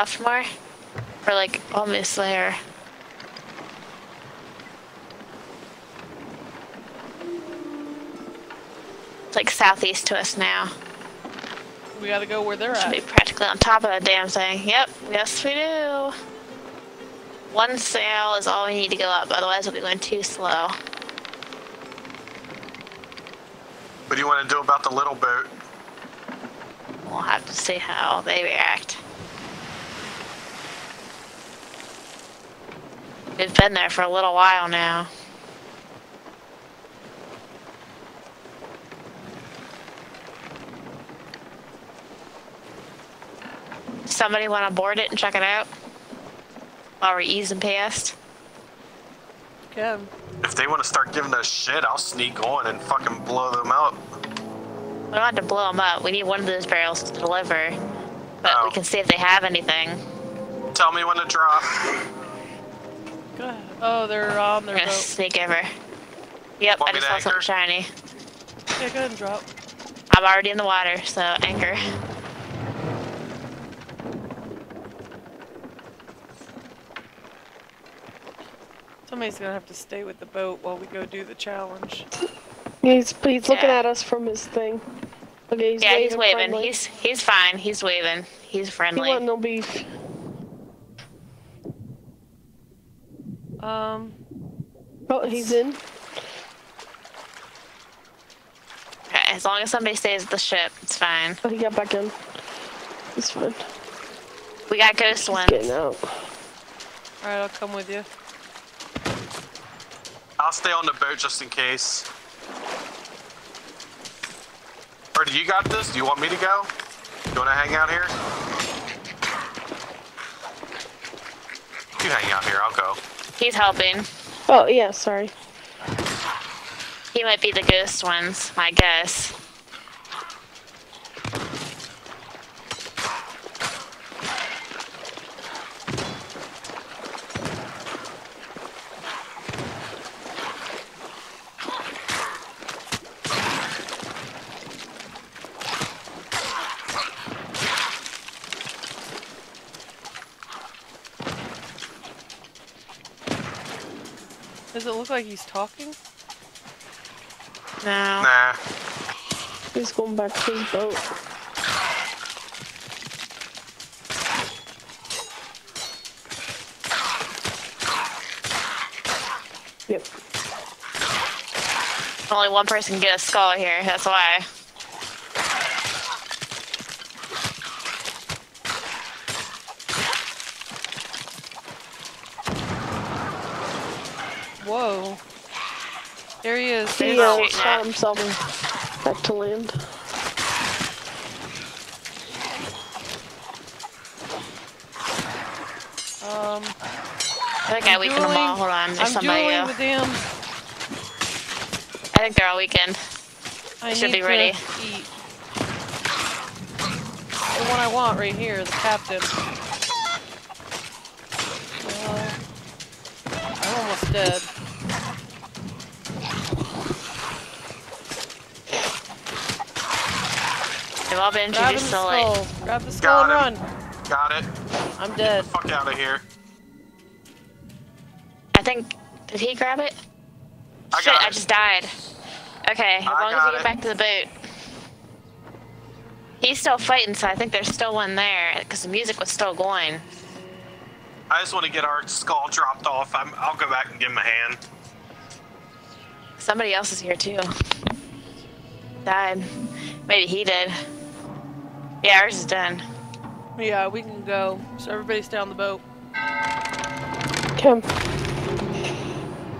Left more? Or like almost there. It's like southeast to us now. We gotta go where they're at. Should be practically on top of the damn thing. Yep, yes we do. One sail is all we need to go up, otherwise we'll be going too slow. What do you want to do about the little boat? We'll have to see how they react. We've been there for a little while now. Somebody want to board it and check it out while we're easing past? Okay. If they want to start giving us shit, I'll sneak on and fucking blow them up. We don't have to blow them up. We need one of those barrels to deliver, but Oh. we can see if they have anything. Tell me when to drop. Go. Oh, they're on their We're gonna boat. sneak over. Yep, Want I just to saw something shiny. Yeah, go ahead and drop. I'm already in the water, so anchor. Somebody's gonna have to stay with the boat while we go do the challenge. He's he's looking Yeah. at us from his thing. Okay, he's yeah, waving he's waving. friendly. He's he's fine. He's waving. He's friendly. He friendly. want no beef. Um, Oh, he's in. Okay, as long as somebody stays at the ship, it's fine. Oh, he got back in. He's fine. We got ghost ones. Getting out. alright, I'll come with you. I'll stay on the boat just in case. Or do you got this? Do you want me to go? You want to hang out here? You hang out here. I'll go. He's helping. Oh yeah, sorry. He might be the ghost ones, my guess. Does it look like he's talking? No. Nah. He's going back to his boat. Yep. Only one person can get a skull here, that's why. Whoa. There he is. He There's uh, a- shot himself back to land. Um, I think I I'm weakened them all. Hold on, there's I'm somebody. dueling uh, with them. I think they're all weakened. I should need be to ready. eat. The one I want right here, the captain. Uh, I'm almost dead. They've all been Grab the introduced skull. Grab the skull Got and him. run. Got it. I'm dead. Fuck out of here. I think. Did he grab it? I Shit, got I it. just died. Okay, as I long as got we get it. back to the boat. He's still fighting, so I think there's still one there, because the music was still going. I just want to get our skull dropped off. I'm, I'll go back and give him a hand. Somebody else is here too. Died. Maybe he did. Yeah, ours is done. Yeah, we can go. So everybody stay on the boat. Kim.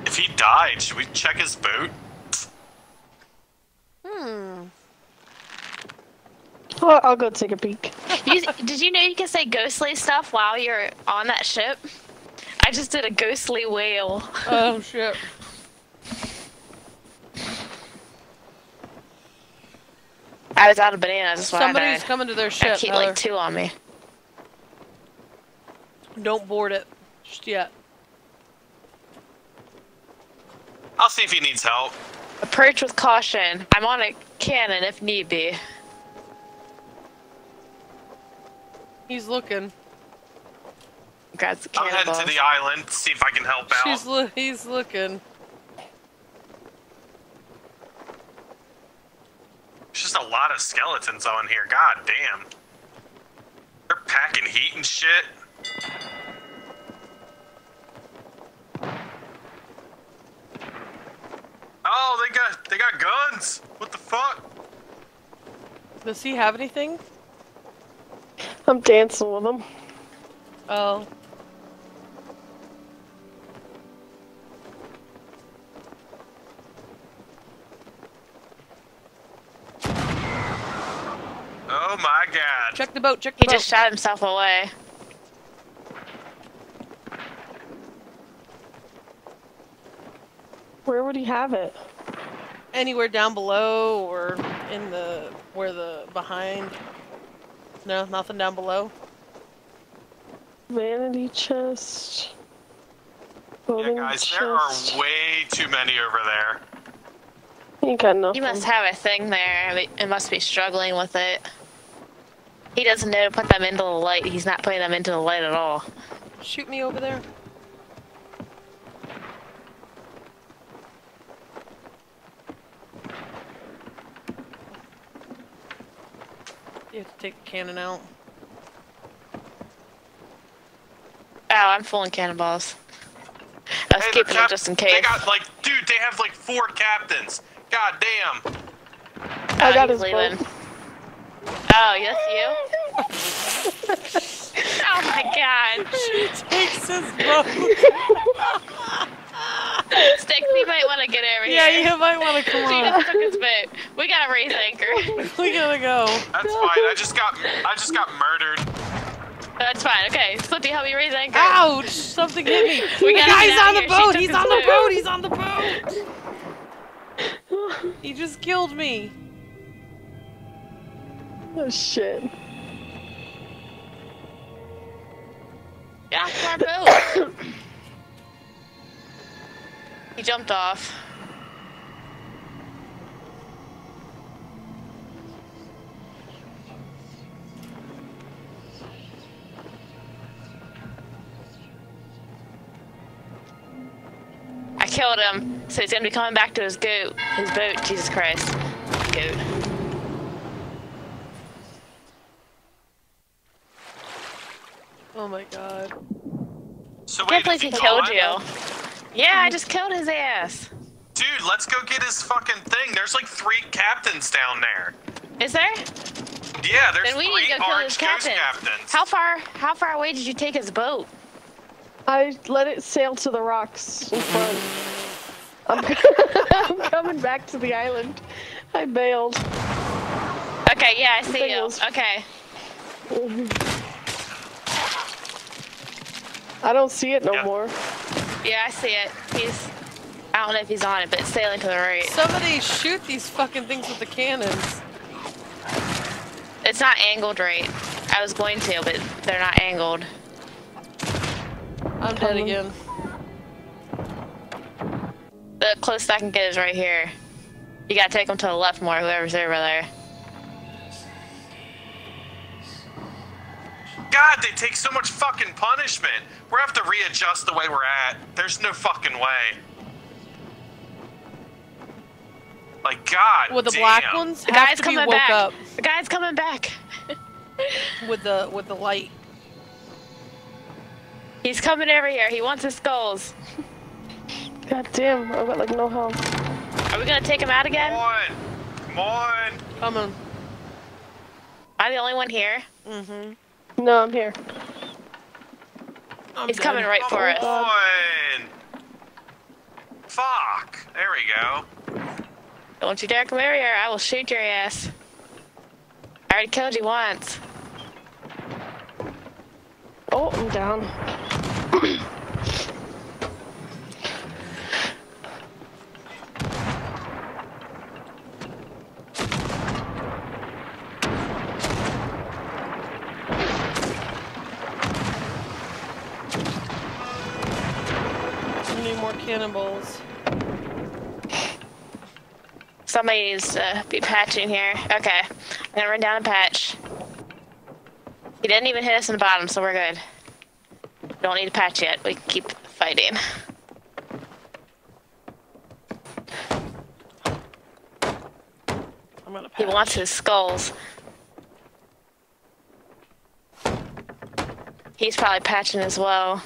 If he died, should we check his boat? Hmm. Oh, I'll go take a peek. You, did you know you can say ghostly stuff while you're on that ship? I just did a ghostly wail. Oh shit. I was out of bananas, that's why I Somebody's coming to their ship. I keep Heather. like two on me. Don't board it just yet. I'll see if he needs help. Approach with caution. I'm on a cannon if need be. He's looking. grabs the cannon. I'm heading to the island, see if I can help out. She's lo- he's looking. There's just a lot of skeletons on here. God damn. They're packing heat and shit. Oh, they got they got guns. What the fuck? Does he have anything? I'm dancing with them. Oh. Oh my god. Check the boat, check the He boat. just shot himself away. Where would he have it? Anywhere down below or in the where the behind. No, nothing down below. Vanity chest. Yeah, guys, chest. there are way too many over there. Ain't got nothing. He must have a thing there. It must be struggling with it. He doesn't know to put them into the light. He's not putting them into the light at all. Shoot me over there. You have to take the cannon out. Oh, I'm full of cannonballs. I was Hey, keeping the them just in case. They got like, dude, they have like four captains. God damn. I got his leaving. boat. Oh, yes, you? oh my god. She Takes his boat. Sticks, you might want to get over yeah, here. Yeah, you might want to come She on. just took his boat. We gotta raise anchor. We gotta go. That's fine. I just got I just got murdered. That's fine. Okay, Slippy, help me raise anchor. Ouch! Something hit me. We the gotta guy's get out on the of here. She boat. He's on the boat. boat. He's on the boat. He just killed me. Oh shit. Off our boat. he jumped off. I killed him, so he's gonna be coming back to his goat, his boat. Jesus Christ, goat. Oh my god. So Can't wait, believe he killed gone? you. Yeah, I just killed his ass. Dude, let's go get his fucking thing. There's like three captains down there. Is there? Yeah, there's Then we three need to go kill orange his ghost captain. captains. How far? How far away did you take his boat? I let it sail to the rocks in front. I'm, I'm coming back to the island. I bailed. Okay, yeah, I see you. Okay. I don't see it no Yeah. more. Yeah, I see it. He's. I don't know if he's on it, but it's sailing to the right. Somebody shoot these fucking things with the cannons. It's not angled right. I was going to, but they're not angled. I'm dead again. The closest I can get is right here. You gotta take them to the left more, whoever's over there. God, they take so much fucking punishment. We're gonna have to readjust the way we're at. There's no fucking way. Like God. With the damn. black ones, The guy's coming woke back. up The guy's coming back. with the with the light. He's coming over here. He wants his skulls. God damn, I've got like no health. Are we gonna take him out again? Come again? on. Come on. Coming. Am I the only one here? Mm-hmm. No, I'm here. I'm He's dead. coming right Come for oh, us. on. Fuck. There we go. Don't you dare come over here. I will shoot your ass. I already killed you once. Oh, I'm down. cannonballs. Somebody needs to be patching here. Okay. I'm gonna run down and patch. He didn't even hit us in the bottom, so we're good. Don't need to patch yet. We can keep fighting. I'm gonna He wants his skulls. He's probably patching as well.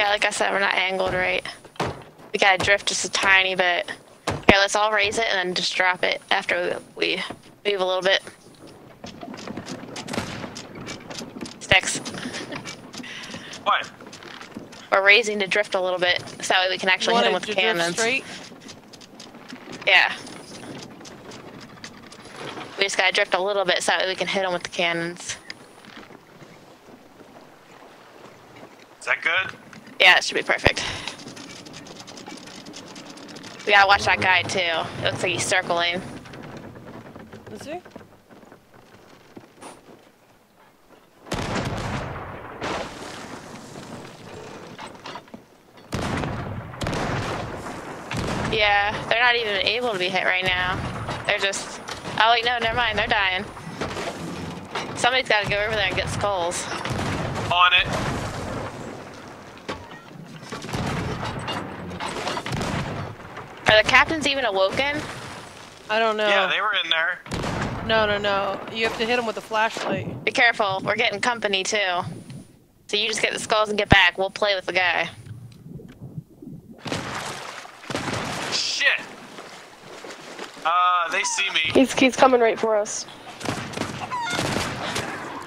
Yeah, like I said, we're not angled right. We gotta drift just a tiny bit. Here, let's all raise it and then just drop it after we we move a little bit. Sticks. What? We're raising to drift a little bit so that way we can actually want hit him it with the to drift cannons. straight? Yeah. We just gotta drift a little bit so that we can hit them with the cannons. Is that good? Yeah, it should be perfect. We gotta watch that guy too. It looks like he's circling. Is he? Yeah, they're not even able to be hit right now. They're just. Oh wait, no, never mind. They're dying. Somebody's gotta go over there and get skulls. On it. Are the captains even awoken? I don't know. Yeah, they were in there. No, no, no. You have to hit them with a flashlight. Be careful. We're getting company too. So you just get the skulls and get back. We'll play with the guy. Shit. Uh, they see me. He's he's coming right for us.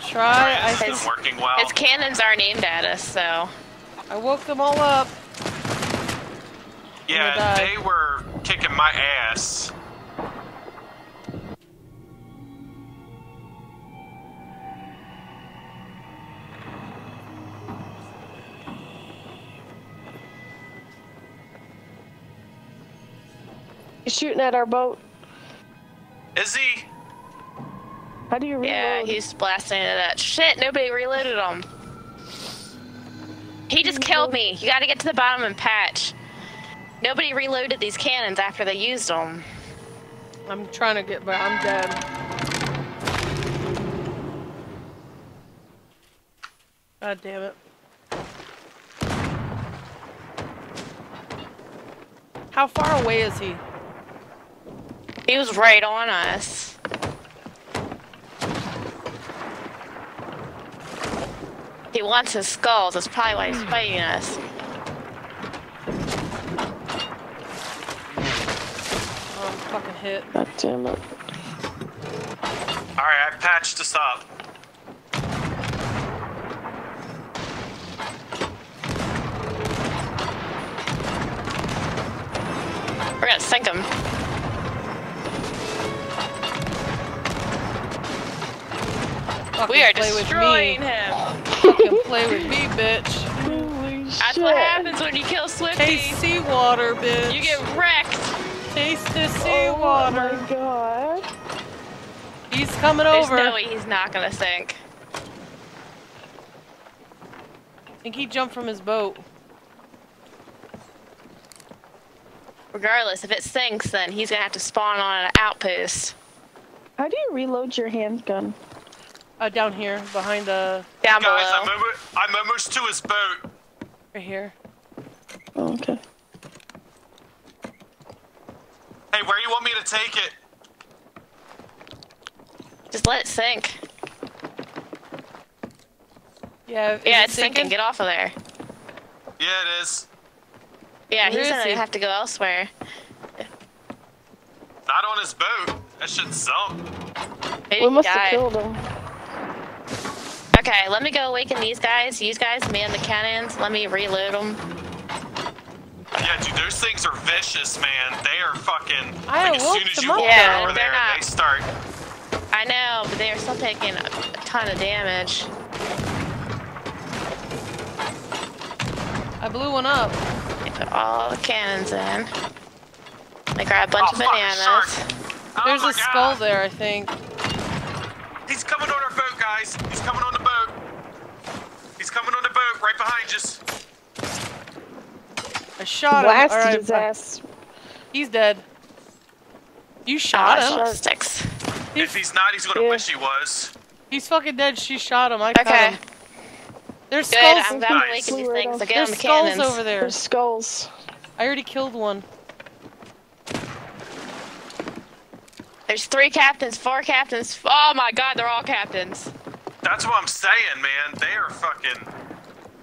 Try. I This think isn't working well. His cannons aren't aimed at us, so. I woke them all up. Oh yeah, die. they were kicking my ass. He's shooting at our boat. Is he? How do you reload? Yeah, he's blasting into that. Shit, nobody reloaded him. He just killed me. You gotta get to the bottom and patch. Nobody reloaded these cannons after they used them. I'm trying to get, but I'm dead. God damn it. How far away is he? He was right on us. He wants his skulls. That's probably why he's fighting us. I'm fucking hit. God damn it. Alright, I patched us up. We're gonna sink him. Fucking We are play with destroying me. him. Fucking play with me, bitch. Holy That's shit. what happens when you kill Swifty. Taste seawater, bitch. You get wrecked. Taste the Oh seawater. my god. He's coming There's over. no way he's not gonna sink. I think he jumped from his boat. Regardless, if it sinks, then he's gonna have to spawn on an outpost How do you reload your handgun? Uh, down here, behind the... down Guys, I'm, below. I'm almost to his boat. right here. Oh, okay. Hey, where you want me to take it? Just let it sink. Yeah. Yeah, it's sinking. Get off of there. Yeah, it is. Yeah, Where he's is gonna he? have to go elsewhere. Not on his boat. That should sunk. Maybe We he must have killed him. Okay, let me go awaken these guys. You guys man the cannons. Let me reload them. Yeah, dude, those things are vicious, man. They are fucking. I like, as awoke soon as you up walk Yeah, over they're there, not- they start. I know, but they are still taking a ton of damage. I blew one up. I put all the cannons in. I grab a bunch Oh, of bananas. Oh There's my a skull there, I think. He's coming on our boat, guys. He's coming on the boat. He's coming on the boat right behind us. I shot Blasted him. Alright, his ass. He's dead. You shot Ah, him? shit sticks. If he's not, he's gonna Yeah. wish he was. He's fucking dead. She shot him. I cut Okay. him. There's Good. skulls. I'm glad we're Nice. making these things. So off. get on There's the skulls cannons. over there. There's skulls. I already killed one. There's three captains, four captains. Oh my god, they're all captains. That's what I'm saying, man. They are fucking.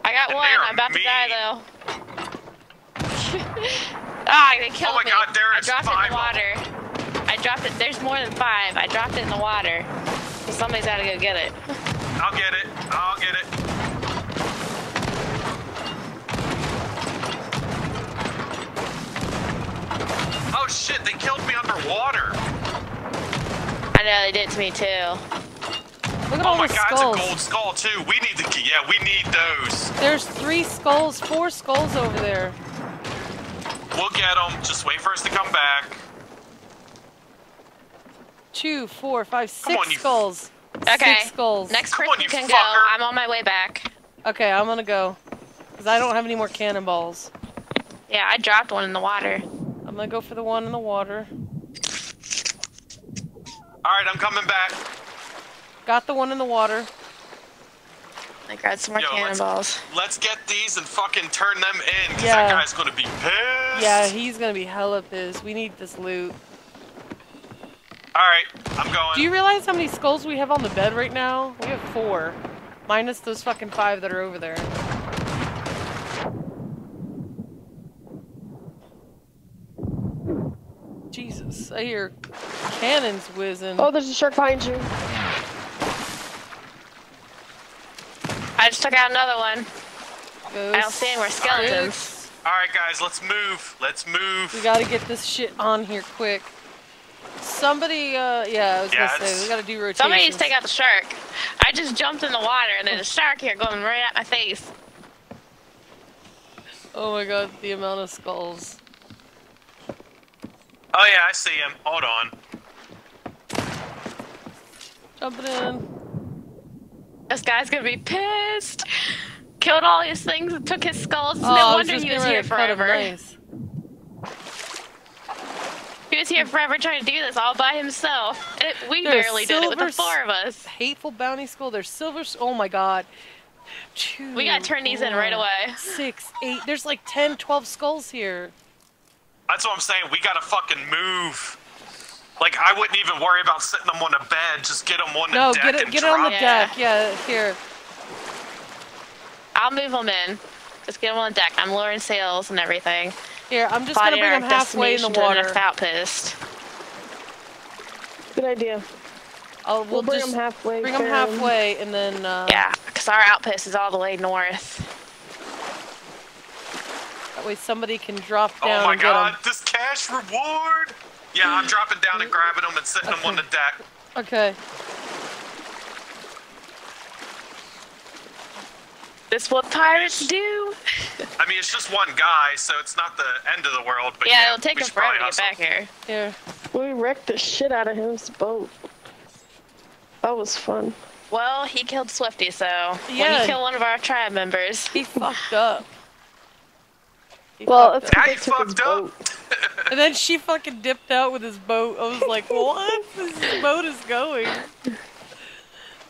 I got And one. I'm about to die mean. though. Ah, they killed Oh my me. God, there I dropped five it in the water. I dropped it. There's more than five. I dropped it in the water. So somebody's got to go get it. I'll get it. I'll get it. Oh shit! They killed me underwater. I know they did it to me too. Look at the skulls. Oh all my the god, skulls. it's a gold skull too. We need to. Yeah, we need those. There's three skulls, four skulls over there. We'll get them. Just wait for us to come back. Two, four, five, six on, you- skulls. Okay. Six skulls. Next Come person on, you can go. I'm on my way back. Okay, I'm gonna go. Because I don't have any more cannonballs. Yeah, I dropped one in the water. I'm gonna go for the one in the water. All right, I'm coming back. Got the one in the water. I grabbed some more Yo, let's- Let's get these and fucking turn them in. Cause Yeah. that guy's gonna be pissed. Yeah, he's gonna be hella pissed. We need this loot. All right, I'm going. Do you realize how many skulls we have on the bed right now? We have four. Minus those fucking five that are over there. Jesus, I hear cannons whizzing. Oh, there's a shark behind you. Just took out another one. Ghosts. I don't see any more skeletons. All right, guys, let's move. Let's move. We gotta get this shit on here quick. Somebody, uh, yeah, I was Yeah, gonna say, we gotta do rotations. Somebody needs to take out the shark. I just jumped in the water and there's a shark here going right at my face. Oh my god, the amount of skulls. Oh yeah, I see him. Hold on. Jumping in. This guy's gonna be pissed. Killed all his things and took his skulls. Oh, no I was wonder just he getting was ready here to cut forever. nice. He was here forever trying to do this all by himself. And it, we There's barely did it with the four of us. Hateful bounty skull. There's silver. Oh my god. Two, We gotta turn these in right away. Six, eight. There's like 10, 12 skulls here. That's what I'm saying. We gotta fucking move. Like I wouldn't even worry about setting them on a bed. Just get them on the No, deck get it, and get it on the drop. Yeah. deck. Yeah, here. I'll move them in. Just get them on the deck. I'm lowering sails and everything. Here, I'm just Flying gonna bring them halfway in the destination to water. next outpost. Good idea. I'll, we'll, We'll, bring just them halfway. bring them halfway, and then uh, Yeah, because our outpost is all the way north. that way somebody can drop down Oh my and get god, them. this cash reward! Yeah, I'm dropping down and grabbing them and sitting them on the deck. Okay. This what pirates do. I mean, it's just one guy, so it's not the end of the world. But Yeah, yeah, it'll take we him should forever to probably get back hustle. here. Here. We wrecked the shit out of his boat. That was fun. Well, he killed Swifty, so when Yeah. you kill one of our tribe members, He fucked up. He Well, fucked it's up. Now They you fucked up. And then she fucking dipped out with his boat. I was like, what? This boat is going.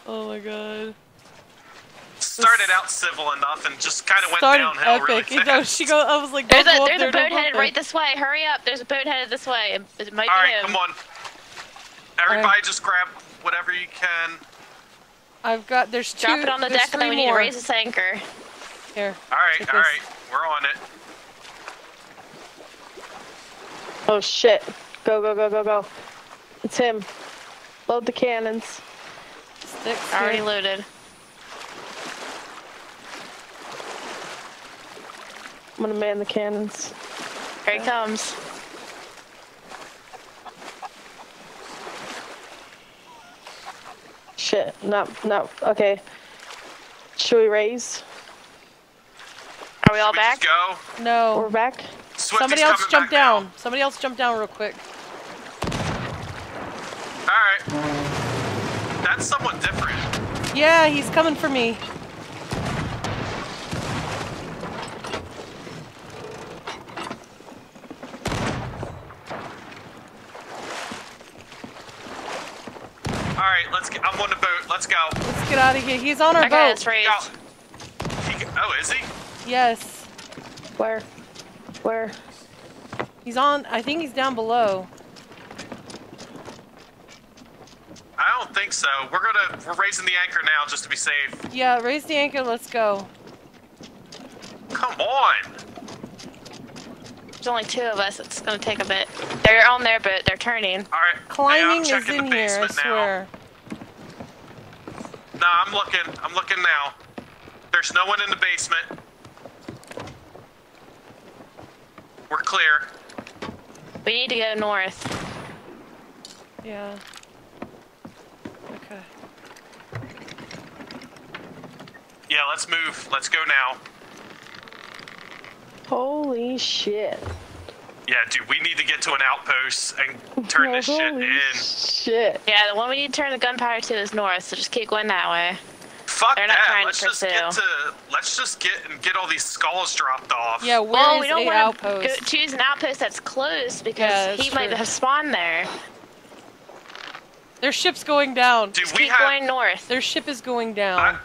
Oh my god. Started out civil enough and just kind of went Started downhill epic. really You fast. know, she go. I was like, there's don't a there's there, a boat headed right this way. Hurry up! There's a boat headed this way. It, it might All be right, him. come on. Everybody, just grab whatever you can. I've got. There's two. Drop it on the deck, and then we need to raise this anchor. Here. All right, Take all this. right, we're on it. Oh shit. Go, go, go, go, go. It's him. Load the cannons. Sticks. Already here. loaded. I'm gonna man the cannons. Here he comes. Shit. No, no. Okay. Should we raise? Are we all Should we back? just go? No. We're back? Swifty's Somebody else jump back now. down. Somebody else jump down real quick. All right. That's somewhat different. Yeah, he's coming for me. Alright, let's get, I'm on the boat. Let's go. Let's get out of here. He's on our Okay, boat. it's raised. Go. He, oh, is he? Yes. Where? Where? He's on. I think he's down below. I don't think so. We're gonna we're raising the anchor now just to be safe. Yeah, raise the anchor. Let's go. Come on. There's only two of us. It's gonna take a bit. They're on their boat. They're turning. All right. Climbing yeah, is in the here. I basement now. swear. Nah, I'm looking. I'm looking now. There's no one in the basement. We're clear. We need to go north. Yeah. Okay. Yeah, let's move. Let's go now. Holy shit. Yeah, dude, we need to get to an outpost and turn this shit Holy in. Shit. Yeah, the one we need to turn the gunpowder to is north. So just keep going that way. Fuck They're not that. trying let's just get to. Let's just get and get all these skulls dropped off. Yeah, where well, is we don't a want to outpost? choose an outpost that's closed because Yeah, that's he might have spawned there. Their ship's going down. Dude, Just we keep have. going north. Their ship is going down. I,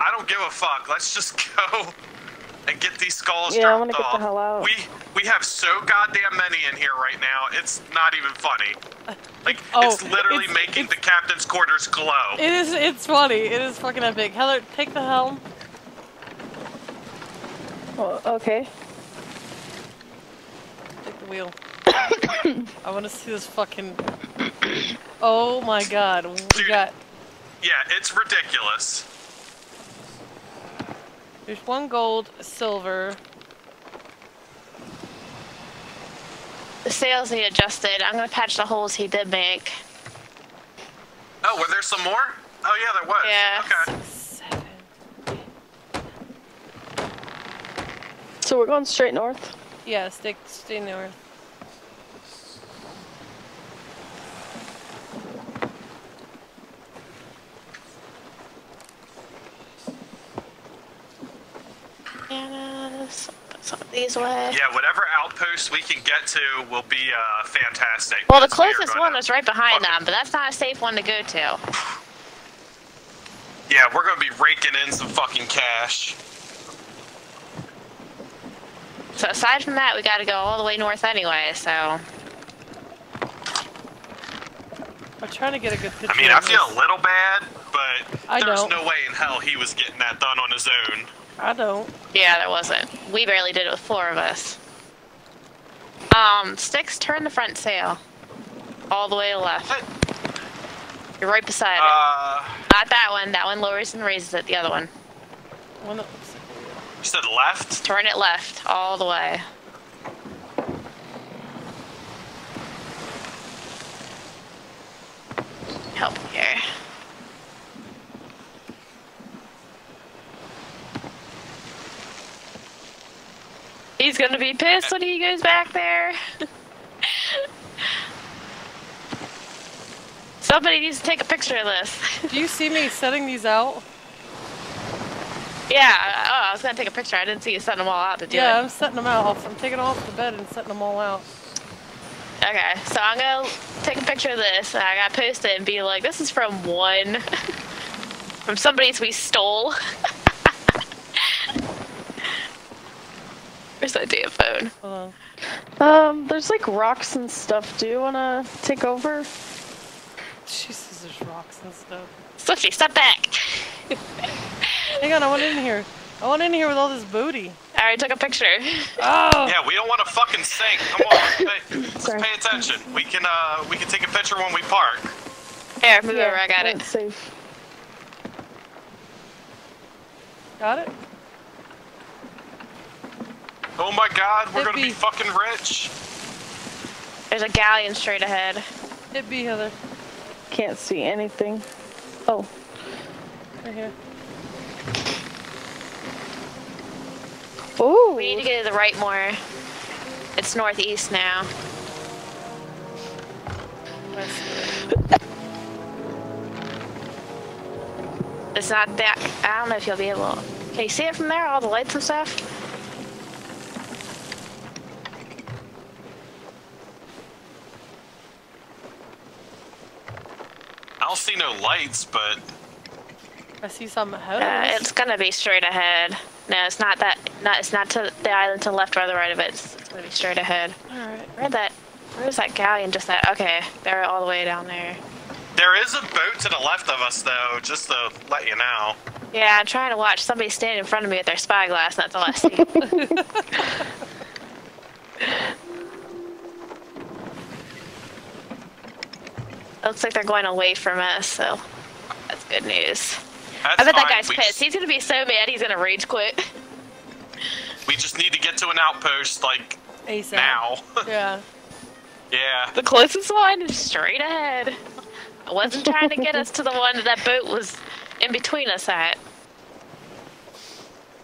I don't give a fuck. Let's just go and get these skulls Yeah, I dropped wanna get the off. hell out. We we have so goddamn many in here right now. It's not even funny. Like Oh, it's literally it's- making it's- the captain's quarters glow. It is. It's funny. It is fucking epic. Heather, take the helm. Oh, okay. Take the wheel. I want to see this fucking. Oh my god. We Dude. got. yeah, it's ridiculous. There's one gold, silver. The sails need adjusted. I'm gonna patch the holes he did make. Oh, were there some more? Oh yeah, there was. Yeah. Okay. Seven. So we're going straight north? Yeah, stay, stay north. Yeah, some, some of these way. Yeah, whatever outpost we can get to will be uh, fantastic. Well, the because we closest one was right behind them, but that's not a safe one to go to. Yeah, we're gonna be raking in some fucking cash. So aside from that, we got to go all the way north anyway. So I'm trying to get a good picture. I mean, I feel this. a little bad, but I there's don't. no way in hell he was getting that done on his own. I don't. yeah, there wasn't. We barely did it with four of us. Um, sticks, turn the front sail all the way to left. What? You're right beside it. Uh, Not that one. That one lowers and raises it. The other one. One that- you said left? Turn it left all the way. Help here. He's gonna be pissed when he goes back there. Somebody needs to take a picture of this. Do you see me setting these out? yeah. Uh, oh, I was gonna take a picture. I didn't see you setting them all out to do Yeah, it. I'm setting them out. I'm taking them off the bed and setting them all out. Okay, so I'm gonna take a picture of this and I gotta post it and be like, this is from one, from somebody's we stole. Where's that damn phone? Hold. Um, there's like rocks and stuff. Do you wanna take over? Jesus, there's rocks and stuff. Swifty, step back. Hang on, I want in here. I want in here with all this booty. I already took a picture. Oh! Yeah, we don't want to fucking sink. Come on, let's pay, let's Sorry. pay attention. We can uh, we can take a picture when we park. Here, move over, I got it. Safe. Got it? Oh my God, we're It'd gonna be be- fucking rich. There's a galleon straight ahead. Hit B, Heather. Can't see anything. Oh, Right here. ooh. We need to get to the right more. It's northeast now. It's not that. I don't know if you'll be able. Can you see it from there? All the lights and stuff. I'll see see no lights, but I see some ahead Uh, it's gonna be straight ahead. No, it's not that. Not it's not to the island to the left or the right of it. It's, it's gonna be straight ahead. Alright. Where that? Where's that galleon? Just that? Okay, they're all the way down there. there is a boat to the left of us, though. Just to let you know. Yeah, I'm trying to watch somebody stand in front of me with their spyglass. And that's all I see. Looks like they're going away from us, so that's good news. That's I bet that guy's we pissed. Just, He's gonna be so mad he's gonna rage quit. we just need to get to an outpost, like ASAP. now. Yeah. yeah. The closest one is straight ahead. I wasn't trying to get us to the one that that boat was in between us at.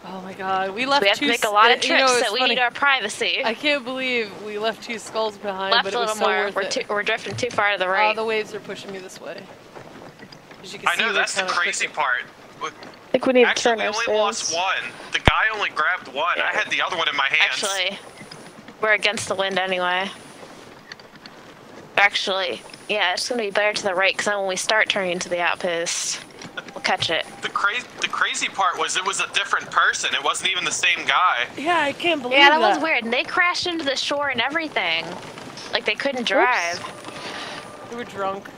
Oh my god. We left We have to make a lot of trips, you know, it's so we funny. need our privacy. I can't believe we left two skulls behind, Left but a it was little so more. worth We're, it. too, we're drifting too far to the Oh, right. the waves are pushing me this way. As you can I see, know that's the kinda crazy quicker. part. I think we need to Actually, turn we only sails. lost one. The guy only grabbed one. I had the other one in my hands. Actually, we're against the wind anyway. Actually, yeah, it's gonna be better to the right because then when we start turning to the outpost, we'll catch it. The crazy, the crazy part was it was a different person. It wasn't even the same guy. Yeah, I can't believe it. Yeah, that, that. was weird. And they crashed into the shore and everything. Like they couldn't drive. We were drunk.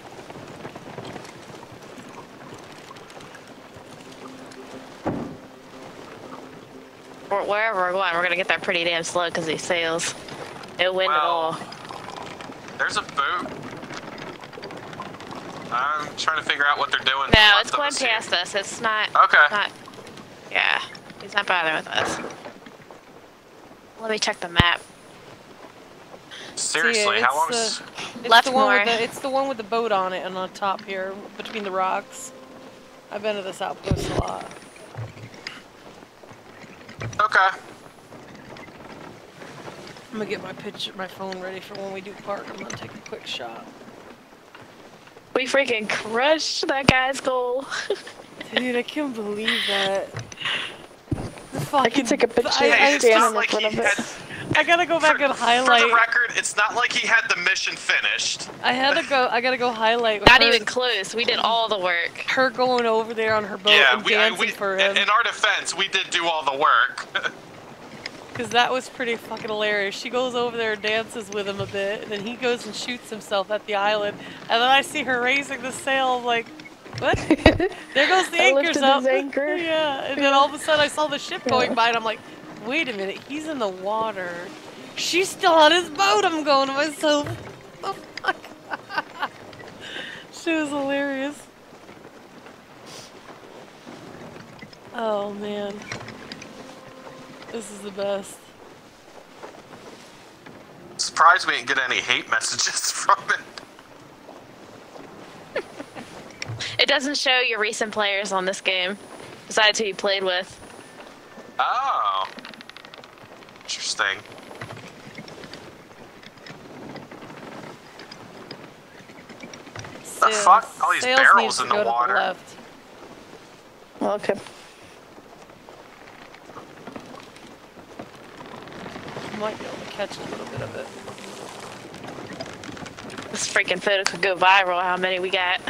Or wherever we're going, we're gonna get there pretty damn slow because these sails. No wind at all. There's a boat. I'm trying to figure out what they're doing. No, it's going us here. past us. It's not. Okay. Not. Yeah, he's not bothering with us. Let me check the map. Seriously, See, how long? uh, It's Left the one more. with the it's the one with the boat on it and on top here between the rocks. I've been to this outpost a lot. Okay. I'm gonna get my picture, my phone ready for when we do park. I'm gonna take a quick shot. We freaking crushed that guy's goal. Dude, I can't believe that. The I can take a picture I, Hey, I, standing in like front he of it. had. I gotta go back for, and For the record, it's not like he had the mission finished. I had to go. I gotta go highlight. Not her, even close. We did all the work. her going over there on her boat yeah, and we, I, dancing we for him. in our defense, we did do all the work. Because that was pretty fucking hilarious. She goes over there and dances with him a bit, and then he goes and shoots himself at the island. And then I see her raising the sail. I'm like, what? There goes the anchors up. anchor. Yeah, and then all of a sudden I saw the ship going by, and I'm like, wait a minute, he's in the water. She's still on his boat. I'm going to myself. The fuck? she was hilarious. Oh man. This is the best. Surprised we didn't get any hate messages from it. It doesn't show your recent players on this game, besides who you played with. Oh. Interesting. The fuck? All these Sails barrels in the water. left. Okay. Might be able to catch a little bit of it. This freaking photo could go viral. How many we got?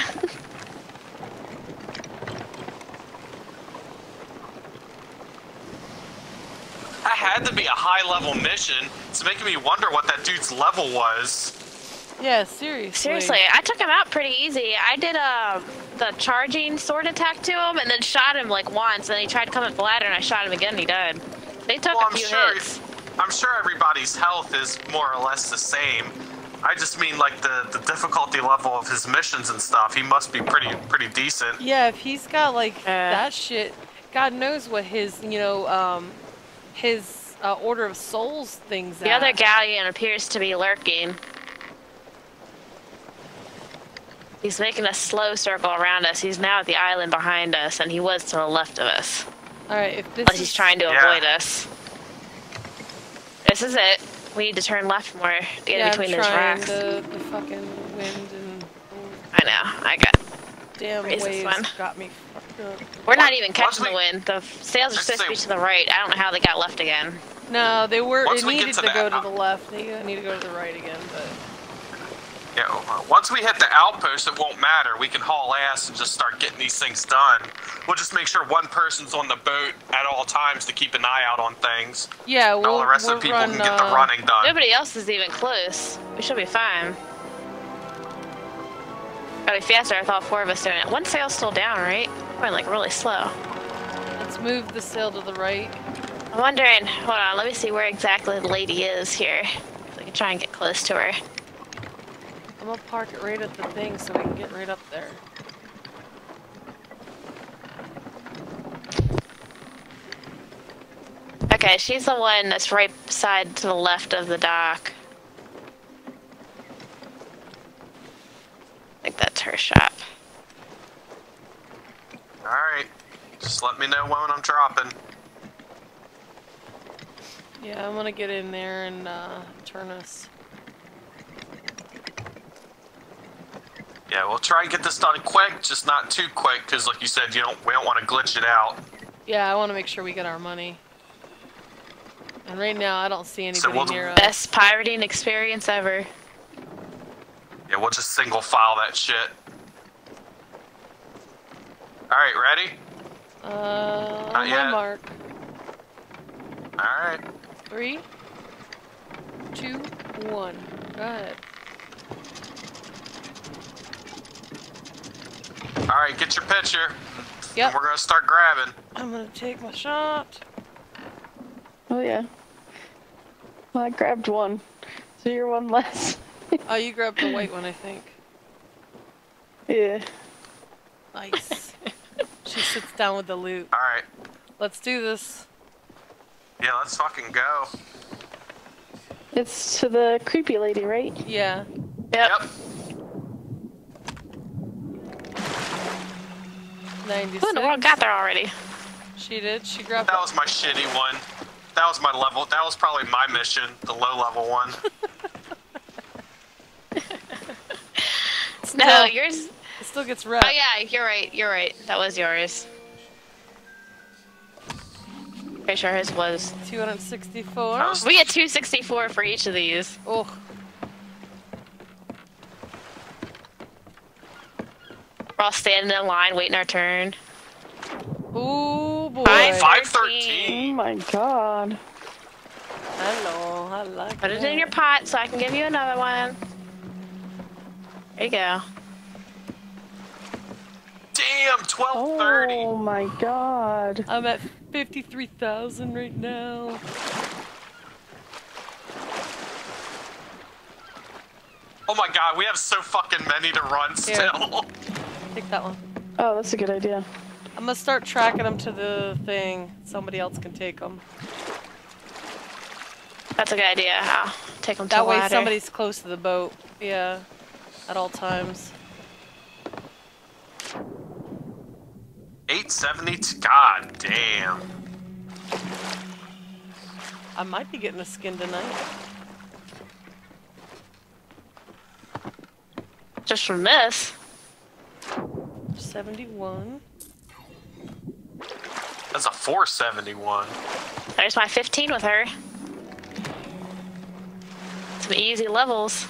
That had to be a high level mission. It's making me wonder what that dude's level was. Yeah, seriously. Seriously, I took him out pretty easy. I did uh, the charging sword attack to him and then shot him like once, and then he tried to come at the ladder, and I shot him again, and he died. They took Well, a I'm few sure. hits. I'm sure everybody's health is more or less the same. I just mean like the, the difficulty level of his missions and stuff. He must be pretty pretty decent. Yeah, if he's got like Uh. that shit, God knows what his, you know, um, his uh, Order of Souls things. The other galleon appears to be lurking. He's making a slow circle around us. He's now at the island behind us, and he was to the left of us. All right, if this Unless is, he's trying to Yeah. avoid us. This is it. We need to turn left more to get yeah, between I'm those trying rocks. the, the fucking wind and I know. I got. damn this waves one. got me fucked up. We're not even catching we- the wind. The sails are supposed to be to the right. I don't know how they got left again. No, they were. Once it we needed to to, that- go to the left. They need to go to the right again, but Yeah, once we hit the outpost, it won't matter. We can haul ass and just start getting these things done. We'll just make sure one person's on the boat at all times to keep an eye out on things. Yeah, And we'll, all the rest we'll of the people run, can get the uh, running done. Nobody else is even close. We should be fine. Gotta be faster. I thought four of us doing it. One sail's still down, right? We're like really slow. Let's move the sail to the right. I'm wondering. Hold on. Let me see where exactly the lady is here. So we can try and get close to her. I'm gonna park it right at the thing so we can get right up there. Okay, she's the one that's right side to the left of the dock. I think that's her shop. Alright. Just let me know when I'm dropping. Yeah, I'm gonna get in there and uh, turn us. Yeah, we'll try and get this done quick, just not too quick, because like you said, you don't we don't want to glitch it out. Yeah, I want to make sure we get our money. And right now, I don't see anybody we'll- near us. Best pirating experience ever. Yeah, we'll just single file that shit. Alright, ready? Uh, Not yet. mark. Alright. Three, two, one. Go ahead. Alright, get your picture. Yep. We're gonna start grabbing. I'm gonna take my shot. Oh yeah. Well, I grabbed one, so you're one less. Oh, you grabbed the white one, I think. yeah. Nice. she sits down with the loot. Alright. Let's do this. Yeah, let's fucking go. It's to the creepy lady, right? Yeah. Yep. Yep. 96. Who in the world got there already? She did. She grabbed. That was my shitty one. That was my level. That was probably my mission, the low level one. No, No. yours. It still gets red. Oh yeah, you're right. You're right. That was yours. Pretty sure his was. 264. We get 264 for each of these. Oh, We're all standing in line waiting our turn. Ooh boy. Five. Five Oh thirteen. my god. Hello. I like Put it in your pot so I can give you another one. There you go. Damn, twelve thirty. Oh my god. I'm at 53,000 right now. Oh my god, we have so fucking many to run Here. still. Take that one. Oh, that's a good idea. I'm gonna start tracking them to the thing. Somebody else can take them. That's a good idea. I'll take them to That the way ladder. somebody's close to the boat. Yeah. At all times. Eight seventy. God damn. I might be getting a skin tonight. Just from this. 71. That's a four seventy one. There's my 15 with her. Some easy levels.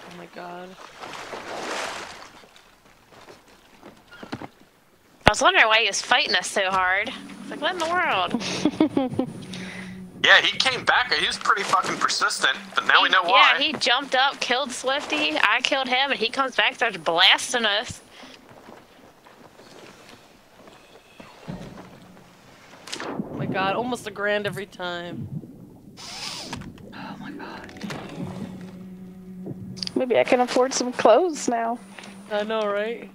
Oh my god. I was wondering why he was fighting us so hard. It's like, what in the world? Yeah, he came back. He was pretty fucking persistent, but now we know why. Yeah, he jumped up, killed Swifty. I killed him, and he comes back, starts blasting us. Oh my god. Almost a grand every time. Oh my god. Maybe I can afford some clothes now. I know, right?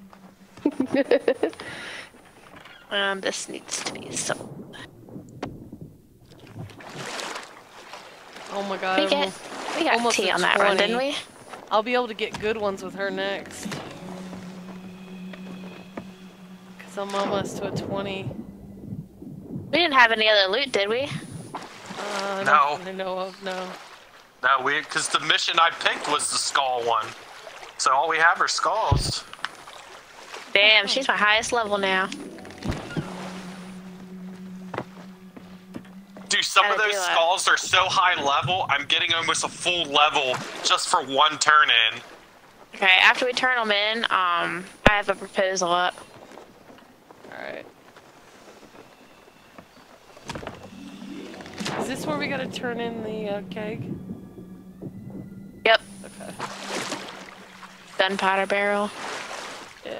Um, this needs to be sold. Oh my god. We get almost- we got almost tea a on that run, didn't we? I'll be able to get good ones with her next. Cause I'm almost to a 20. We didn't have any other loot, did we? Uh, No. I know of, no. No, we because the mission I picked was the skull one. So all we have are skulls. Damn, she's my highest level now. Dude, some of those skulls are so high level, I'm getting almost a full level just for one turn in. Okay, after we turn them in, um, I have a proposal up. Alright. Is this where we gotta turn in the uh, keg? Yep, Okay. gunpowder barrel. Yeah.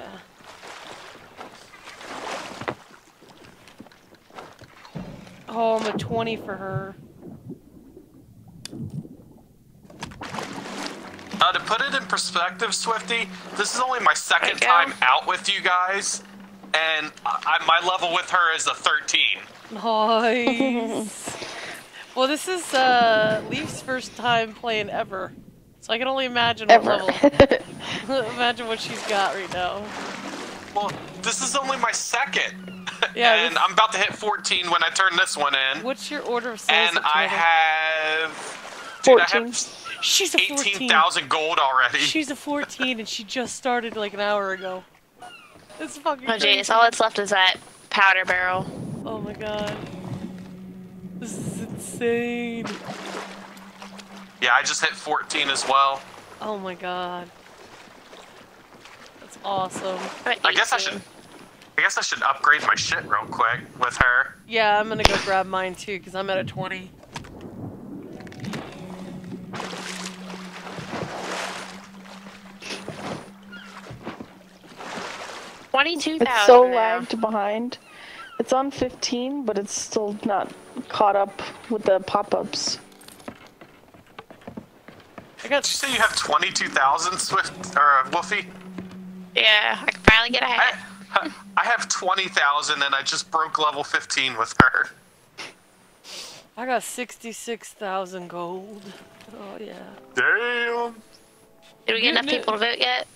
Oh, I'm a 20 for her. Uh, to put it in perspective, Swifty, this is only my second There you go. time out with you guys, and I, I, my level with her is a 13. Nice. well, this is uh, Leaf's first time playing ever. So I can only imagine what Ever. level. imagine what she's got right now. Well, this is only my second. Yeah, and this- I'm about to hit 14 when I turn this one in. What's your order of sales? and I have. Dude, I 14. have She's a 14. 18,000 gold already. She's a 14 and she just started like an hour ago. It's fucking Oh crazy. jeez, all that's left is that powder barrel. Oh my god. This is insane. Yeah, I just hit 14 as well. Oh my god. That's awesome. I'm I guess I should. I guess I should upgrade my shit real quick with her. Yeah, I'm gonna go grab mine too because I'm at a 20. Twenty-two thousand. It's so lagged behind. It's on 15, but it's still not caught up with the pop-ups. I got Did you say you have 22,000 Swift or uh, Wolfie? Yeah, I can finally get ahead. I, I have 20,000 and I just broke level 15 with her. I got 66,000 gold. Oh yeah. Damn. Did we get enough people to vote yet?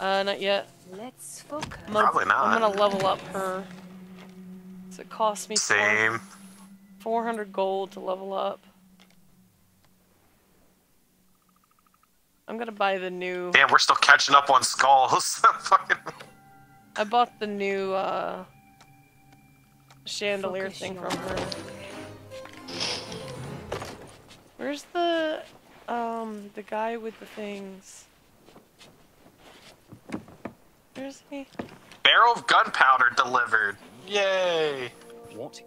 Uh, not yet. Let's focus. I'm gonna, Probably not. I'm gonna level up her. So it costs me Same. 400 gold to level up. I'm gonna buy the new. Damn, we're still catching up on skulls. Fucking- I bought the new uh, chandelier Focus thing from her. Where's the um the guy with the things? Where's he? Barrel of gunpowder delivered. Yay. What